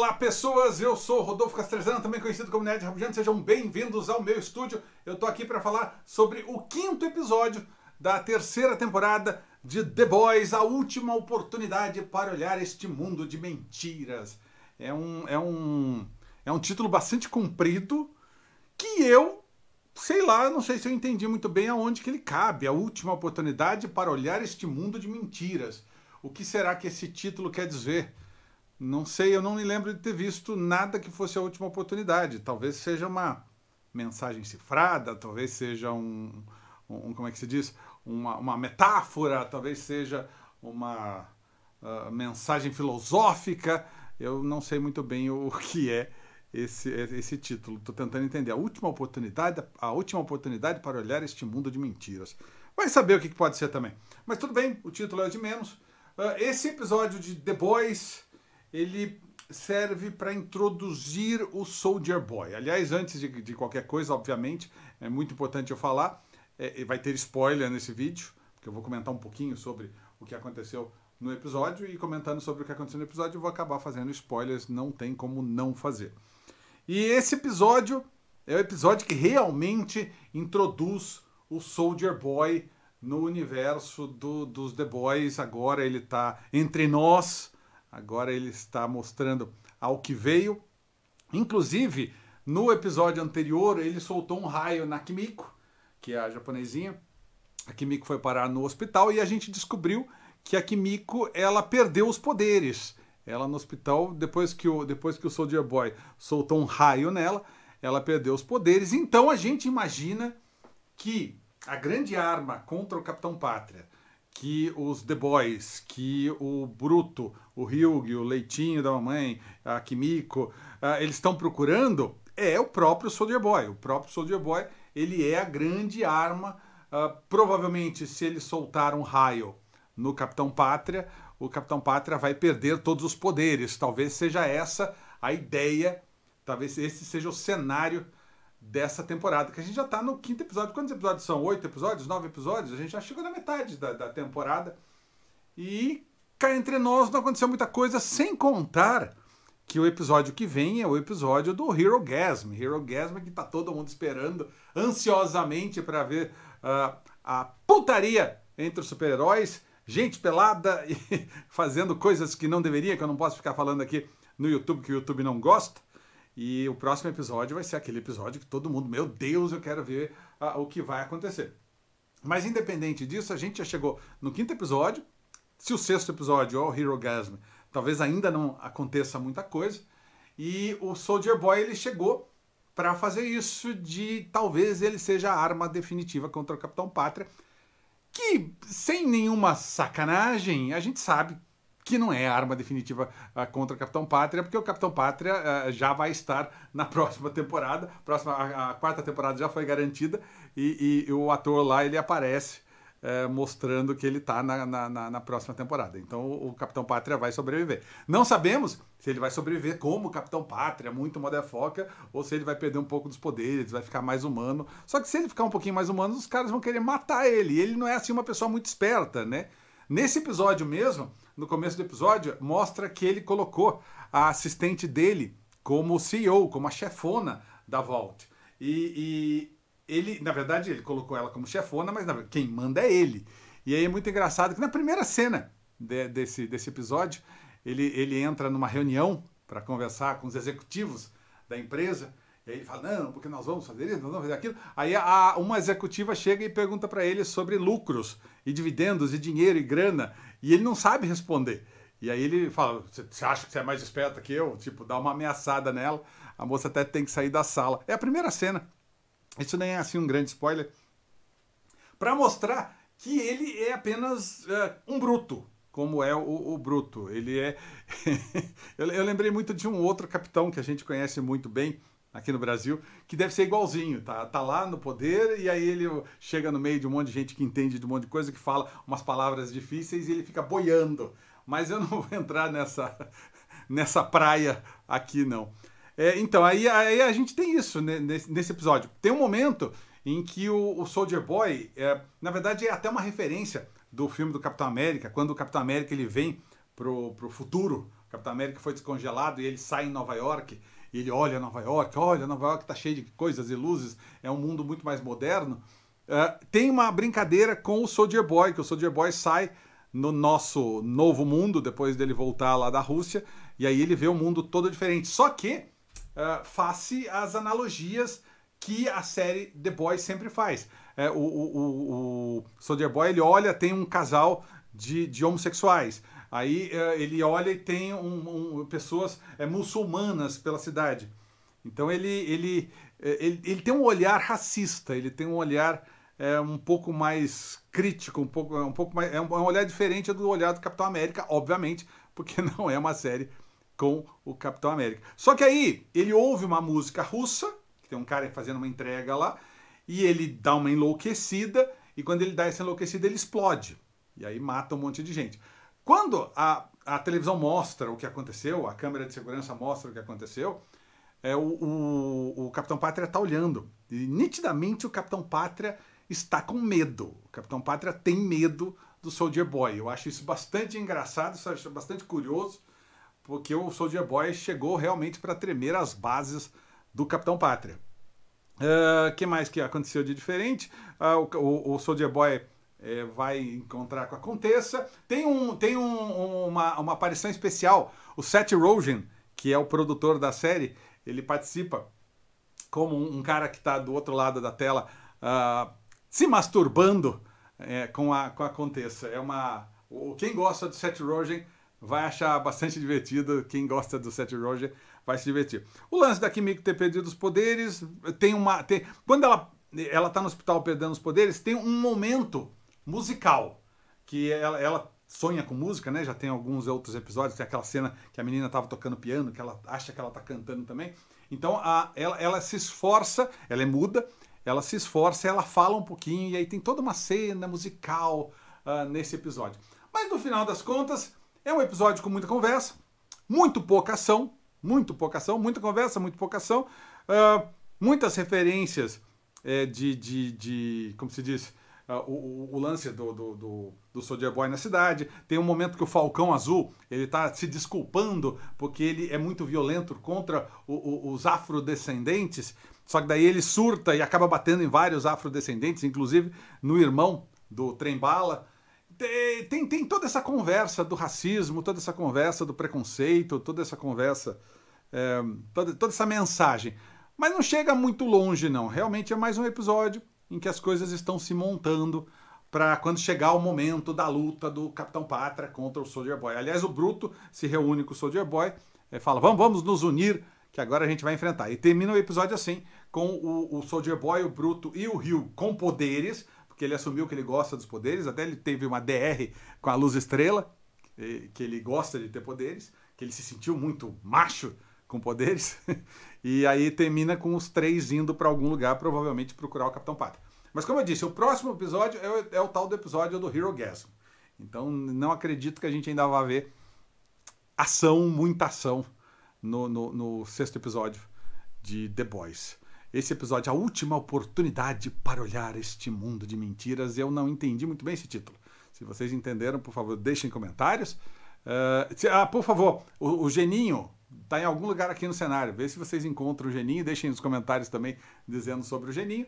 Olá pessoas, eu sou Rodolfo Castrezano, também conhecido como Nerd Rabugento, sejam bem-vindos ao meu estúdio. Eu tô aqui para falar sobre o quinto episódio da terceira temporada de The Boys, a última oportunidade para olhar este mundo de mentiras. É um, é um, é um título bastante comprido que eu, sei lá, não sei se eu entendi muito bem aonde que ele cabe, a última oportunidade para olhar este mundo de mentiras. O que será que esse título quer dizer? Não sei, eu não me lembro de ter visto nada que fosse a última oportunidade. Talvez seja uma mensagem cifrada, talvez seja um, um como é que se diz? Uma, uma metáfora, talvez seja uma uh, mensagem filosófica. Eu não sei muito bem o que é esse, esse título. Estou tentando entender. A última oportunidade, a última oportunidade para olhar este mundo de mentiras. Vai saber o que pode ser também. Mas tudo bem, o título é de menos. Uh, esse episódio de The Boys ele serve para introduzir o Soldier Boy. Aliás, antes de, de, qualquer coisa, obviamente, é muito importante eu falar, é, vai ter spoiler nesse vídeo, porque eu vou comentar um pouquinho sobre o que aconteceu no episódio e comentando sobre o que aconteceu no episódio, eu vou acabar fazendo spoilers, não tem como não fazer. E esse episódio é o episódio que realmente introduz o Soldier Boy no universo do, dos The Boys. Agora ele está entre nós, Agora ele está mostrando ao que veio. Inclusive, no episódio anterior, ele soltou um raio na Kimiko, que é a japonesinha. A Kimiko foi parar no hospital e a gente descobriu que a Kimiko ela perdeu os poderes. Ela no hospital, depois que o, depois que o Soldier Boy soltou um raio nela, ela perdeu os poderes. Então a gente imagina que a grande arma contra o Capitão Pátria que os The Boys, que o Bruto, o Ryug, o Leitinho da mamãe, a Kimiko, uh, eles estão procurando é o próprio Soldier Boy. O próprio Soldier Boy, ele é a grande arma. Uh, provavelmente, se ele soltar um raio no Capitão Pátria, o Capitão Pátria vai perder todos os poderes. Talvez seja essa a ideia, talvez esse seja o cenário dessa temporada, que a gente já está no quinto episódio. Quantos episódios são? Oito episódios? Nove episódios? A gente já chegou na metade da, da temporada. E cá entre nós não aconteceu muita coisa, sem contar que o episódio que vem é o episódio do Hero Gasm. Hero Gasm que está todo mundo esperando ansiosamente para ver uh, a putaria entre os super-heróis, gente pelada e fazendo coisas que não deveria, que eu não posso ficar falando aqui no YouTube, que o YouTube não gosta. E o próximo episódio vai ser aquele episódio que todo mundo, meu Deus, eu quero ver uh, o que vai acontecer. Mas independente disso, a gente já chegou no quinto episódio. Se o sexto episódio o Hero Gasm, talvez ainda não aconteça muita coisa. E o Soldier Boy ele chegou para fazer isso de talvez ele seja a arma definitiva contra o Capitão Pátria. Que sem nenhuma sacanagem, a gente sabe que não é a arma definitiva uh, contra o Capitão Pátria, porque o Capitão Pátria uh, já vai estar na próxima temporada, próxima, a, a quarta temporada já foi garantida, e, e, o ator lá ele aparece uh, mostrando que ele está na, na, na, próxima temporada. Então o, o, Capitão Pátria vai sobreviver. Não sabemos se ele vai sobreviver como Capitão Pátria, muito modefoca, ou se ele vai perder um pouco dos poderes, vai ficar mais humano. Só que se ele ficar um pouquinho mais humano, os caras vão querer matar ele. E ele não é assim uma pessoa muito esperta, né? Nesse episódio mesmo, no começo do episódio, mostra que ele colocou a assistente dele como CEO, como a chefona da Vault. E, e ele, na verdade, ele colocou ela como chefona, mas quem manda é ele. E aí é muito engraçado que na primeira cena de, desse, desse episódio, ele, ele entra numa reunião para conversar com os executivos da empresa ele fala, não, porque nós vamos fazer isso, nós vamos fazer aquilo. Aí a, uma executiva chega e pergunta para ele sobre lucros e dividendos e dinheiro e grana. E ele não sabe responder. E aí ele fala, você acha que você é mais esperta que eu? Tipo, dá uma ameaçada nela. A moça até tem que sair da sala. É a primeira cena. Isso nem é assim um grande spoiler. Para mostrar que ele é apenas uh, um bruto, como é o, o Bruto. Ele é. eu, eu lembrei muito de um outro capitão que a gente conhece muito bem, aqui no Brasil, que deve ser igualzinho, tá? Tá lá no poder e aí ele chega no meio de um monte de gente que entende de um monte de coisa, que fala umas palavras difíceis e ele fica boiando. Mas eu não vou entrar nessa, nessa praia aqui, não. É, então, aí, aí a gente tem isso né, nesse, nesse episódio. Tem um momento em que o, o Soldier Boy, é, na verdade, é até uma referência do filme do Capitão América, quando o Capitão América ele vem pro, pro futuro Capitão América foi descongelado e ele sai em Nova York e ele olha Nova York, olha, Nova York está cheio de coisas e luzes, é um mundo muito mais moderno. Uh, tem uma brincadeira com o Soldier Boy, que o Soldier Boy sai no nosso novo mundo, depois dele voltar lá da Rússia, e aí ele vê o um mundo todo diferente. Só que, uh, face às analogias que a série The Boys sempre faz. É, o, o, o, o Soldier Boy, ele olha, tem um casal de, de homossexuais. Aí uh, ele olha e tem um, um, pessoas é, muçulmanas pela cidade. Então ele, ele, é, ele, ele tem um olhar racista, ele tem um olhar é, um pouco mais crítico, um pouco, um pouco mais. É um, é olhar diferente do olhar do Capitão América, obviamente, porque não é uma série com o Capitão América. Só que aí ele ouve uma música russa, que tem um cara fazendo uma entrega lá, e ele dá uma enlouquecida, e quando ele dá essa enlouquecida, ele explode. E aí mata um monte de gente. Quando a, a televisão mostra o que aconteceu, a câmera de segurança mostra o que aconteceu, é, o, o, o Capitão Pátria está olhando. E nitidamente o Capitão Pátria está com medo. O Capitão Pátria tem medo do Soldier Boy. Eu acho isso bastante engraçado, isso acho bastante curioso, porque o Soldier Boy chegou realmente para tremer as bases do Capitão Pátria. O uh, que mais que aconteceu de diferente? Uh, o, o, o, Soldier Boy uh, vai encontrar com a Contessa. Tem, um, tem um, uma, uma aparição especial. O Seth Rogen, que é o produtor da série, ele participa como um, um cara que está do outro lado da tela uh, se masturbando é, com, a, com a Contessa. É uma. Quem gosta do Seth Rogen vai achar bastante divertido. Quem gosta do Seth Rogen vai se divertir. O lance da Kimiko ter perdido os poderes tem uma. Tem, quando ela ela está no hospital perdendo os poderes, tem um momento musical que ela, ela sonha com música, né? Já tem alguns outros episódios, tem aquela cena que a menina estava tocando piano, que ela acha que ela está cantando também. Então a, ela, ela se esforça, ela é muda, ela se esforça, ela fala um pouquinho e aí tem toda uma cena musical uh, nesse episódio. Mas no final das contas, é um episódio com muita conversa, muito pouca ação, muito pouca ação, muita conversa, muito pouca ação, uh, muitas referências é, de, de, de, como se diz, uh, o, o, lance do, do, do, do Soldier Boy na cidade. Tem um momento que o Falcão Azul ele está se desculpando porque ele é muito violento contra o, o, os afrodescendentes. Só que daí ele surta e acaba batendo em vários afrodescendentes, inclusive no irmão do Trembala. Tem, tem toda essa conversa do racismo, toda essa conversa do preconceito, toda essa conversa, é, toda, toda essa mensagem. Mas não chega muito longe, não. Realmente é mais um episódio em que as coisas estão se montando para quando chegar o momento da luta do Capitão Pátria contra o Soldier Boy. Aliás, o Bruto se reúne com o Soldier Boy e fala: vamos, vamos nos unir, que agora a gente vai enfrentar. E termina o episódio assim, com o, o Soldier Boy, o Bruto e o Rio com poderes, porque ele assumiu que ele gosta dos poderes, até ele teve uma DR com a Luz Estrela, que ele gosta de ter poderes, que ele se sentiu muito macho com poderes, e aí termina com os três indo para algum lugar, provavelmente procurar o Capitão Pátria. Mas como eu disse, o próximo episódio é o, é o tal do episódio do Hero Gasm. Então não acredito que a gente ainda vá ver ação, muita ação no, no, no sexto episódio de The Boys. Esse episódio, a última oportunidade para olhar este mundo de mentiras. Eu não entendi muito bem esse título. Se vocês entenderam, por favor, deixem comentários. Uh, se, ah, por favor, o, o Geninho está em algum lugar aqui no cenário. Vê se vocês encontram o Geninho. Deixem nos comentários também dizendo sobre o Geninho.